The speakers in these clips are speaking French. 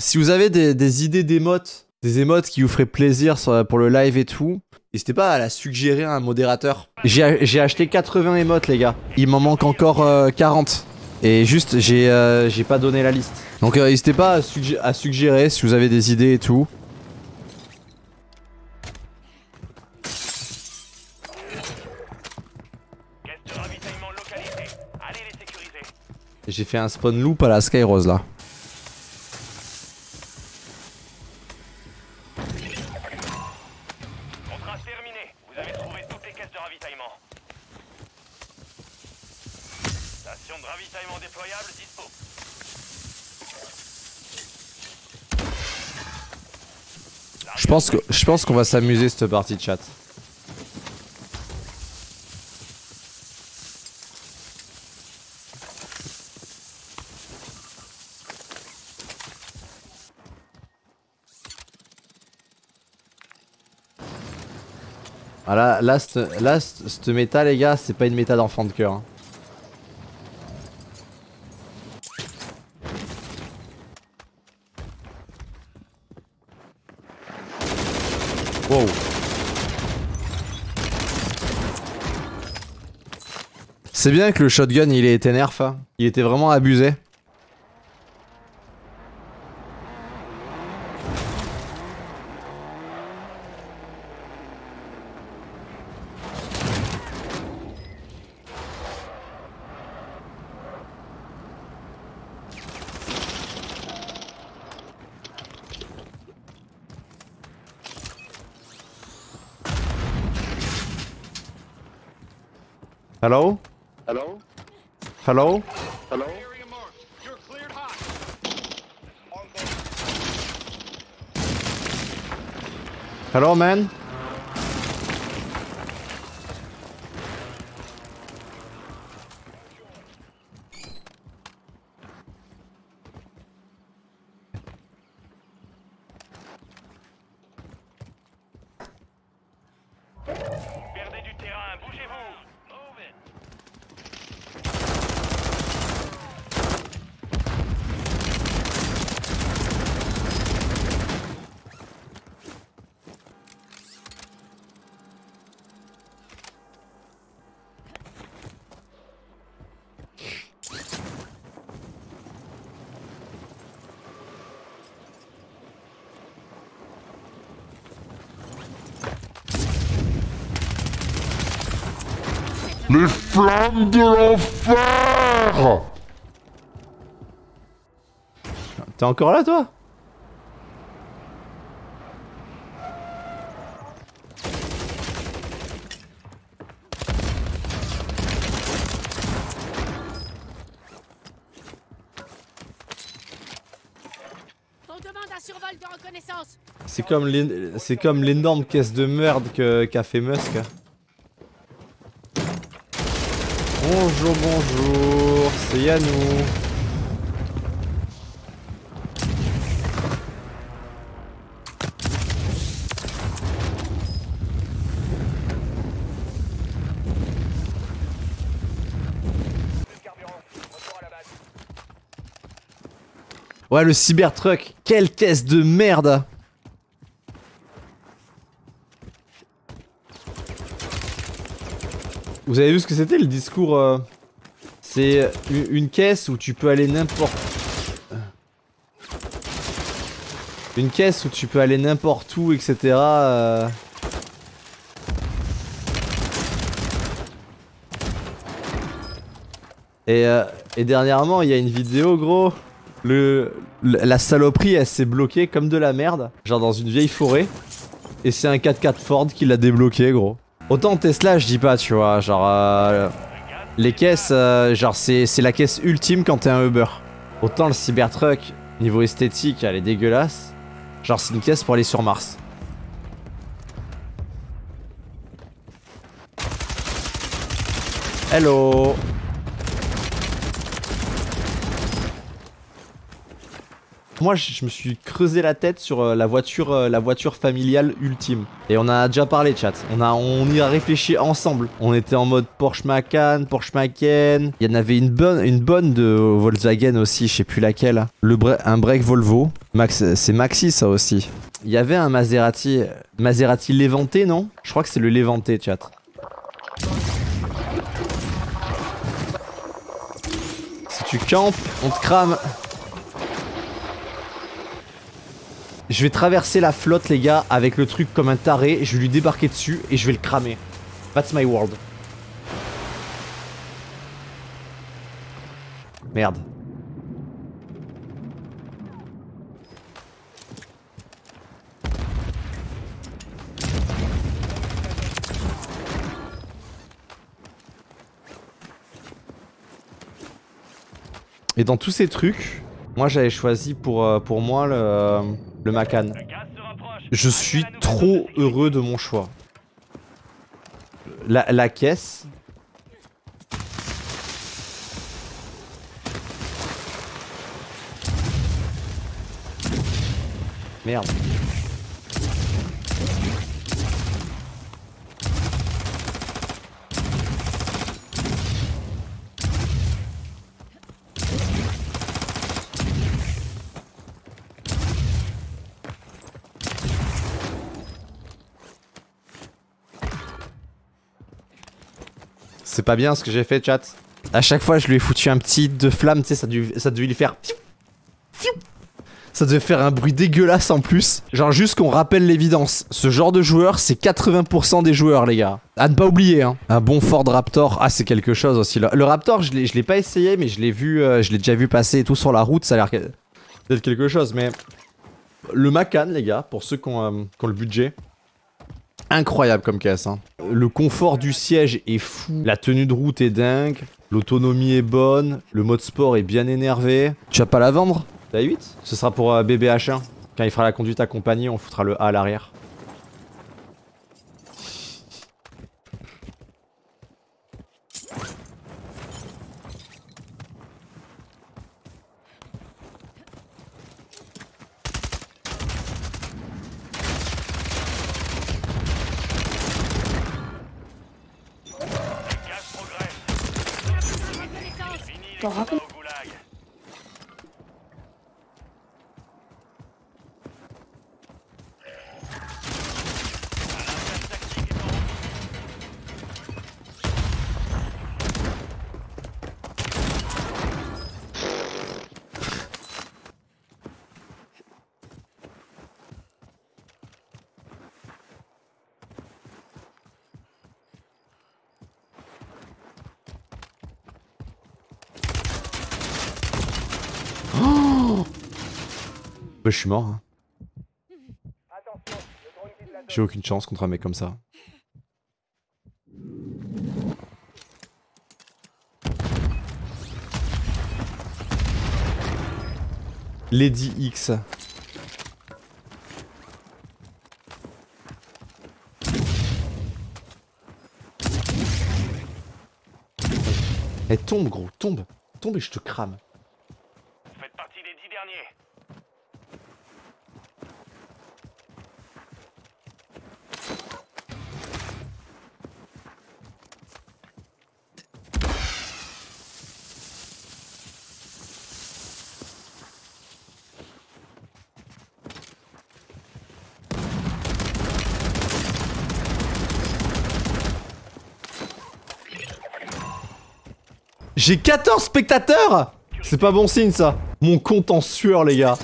Si vous avez des, des idées d'émotes, des émotes qui vous feraient plaisir pour le live et tout, n'hésitez pas à la suggérer à un modérateur. J'ai acheté 80 émotes, les gars. Il m'en manque encore euh, 40. Et juste, j'ai euh, j'ai pas donné la liste. Donc euh, n'hésitez pas à, à suggérer si vous avez des idées et tout. J'ai fait un spawn loop à la Skyrose là. Je pense que je pense qu'on va s'amuser cette partie de chat. Ah là, là, cette, là, méta, les gars, c'est pas une méta d'enfant de cœur. hein. C'est bien que le shotgun il ait été nerf, hein. il était vraiment abusé. Hello? Hello? Hello? Hello? Hello man? Les flammes de l'enfer T'es encore là toi? On demande un survol de reconnaissance. C'est comme l'é- c'est comme l'énorme caisse de merde que- qu'a fait Musk. Bonjour, bonjour, c'est Yannou. Ouais, le Cybertruck, quelle caisse de merde! Vous avez vu ce que c'était le discours euh, C'est une, une caisse où tu peux aller n'importe. Une caisse où tu peux aller n'importe où, etc. euh. Et, euh, et dernièrement, il y a une vidéo, gros. Le- la saloperie, elle s'est bloquée comme de la merde. Genre dans une vieille forêt. Et c'est un 4x4 Ford qui l'a débloqué, gros. Autant Tesla, je dis pas, tu vois. Genre, euh, les caisses, euh, genre, c'est la caisse ultime quand t'es un Uber. Autant le Cybertruck, niveau esthétique, elle est dégueulasse. Genre, c'est une caisse pour aller sur Mars. Hello Moi, je me suis creusé la tête sur euh, la voiture, euh, la voiture familiale ultime. Et on a déjà parlé, chat. On a, on y a réfléchi ensemble. On était en mode Porsche Macan, Porsche Macan. Il y en avait une bonne, une bonne de Volkswagen aussi, je sais plus laquelle. Le un break Volvo. Max, c'est Maxi ça aussi. Il y avait un Maserati, Maserati Levante, non? Je crois que c'est le Levante, chat. Si tu campes, on te crame. Je vais traverser la flotte, les gars, avec le truc comme un taré. Je vais lui débarquer dessus et je vais le cramer. That's my world. Merde. Et dans tous ces trucs, moi j'avais choisi pour, euh, pour moi le, le Macan. Je suis trop heureux de mon choix. La, la caisse. Merde. Pas bien ce que j'ai fait, chat. À chaque fois, je lui ai foutu un petit de flamme, tu sais, ça, ça devait lui faire. Ça devait faire un bruit dégueulasse en plus. Genre, juste qu'on rappelle l'évidence. Ce genre de joueur, c'est 80% des joueurs, les gars. À ne pas oublier, hein. Un bon Ford Raptor. Ah, c'est quelque chose aussi. Le, Raptor, je l'ai pas essayé, mais je l'ai vu, euh, je l'ai déjà vu passer et tout sur la route. Ça a l'air d'être quelque chose, mais. Le Macan, les gars, pour ceux qui ont, euh, qui ont le budget. Incroyable comme caisse. Hein. Le confort du siège est fou. La tenue de route est dingue. L'autonomie est bonne. Le mode sport est bien énervé. Tu vas pas la vendre? La 8 Ce sera pour euh, BBH1. Quand il fera la conduite accompagnée, on foutra le A à l'arrière. dog Je suis mort. hein. J'ai aucune chance contre un mec comme ça. Lady X. Eh tombe gros, tombe. Tombe et je te crame. Vous faites partie des dix derniers. J'ai 14 spectateurs. C'est pas bon signe ça. Mon compte en sueur les gars.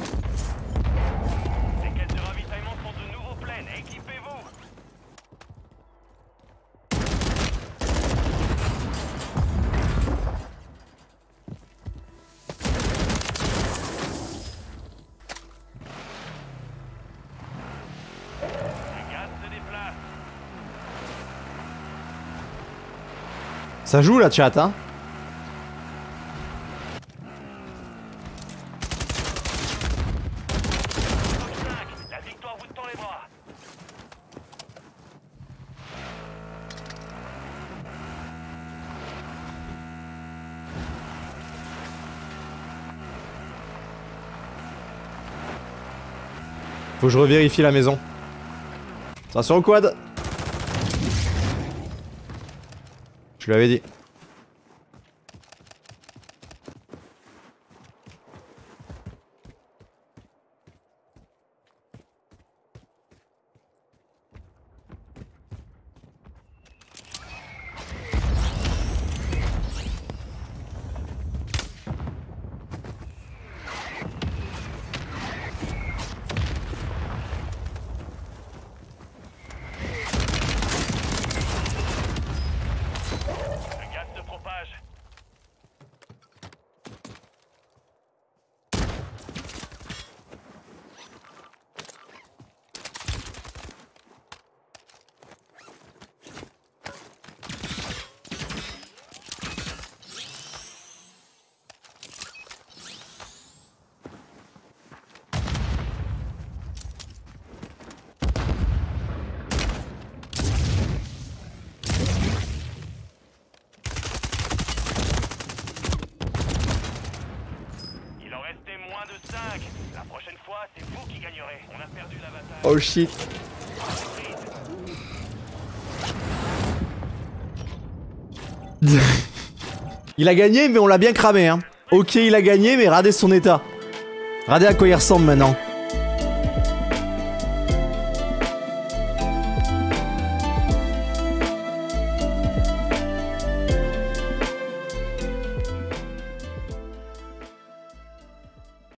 Ça joue la chat hein? Faut que je revérifie la maison. Attention au quad Je lui avais dit. Le gaz se propage. Il en restait moins de 5. La prochaine fois, c'est vous qui gagnerez. On a perdu la bataille. Oh il a gagné, mais on l'a bien cramé, hein. Ok, il a gagné, mais regardez son état. Regardez à quoi il ressemble maintenant.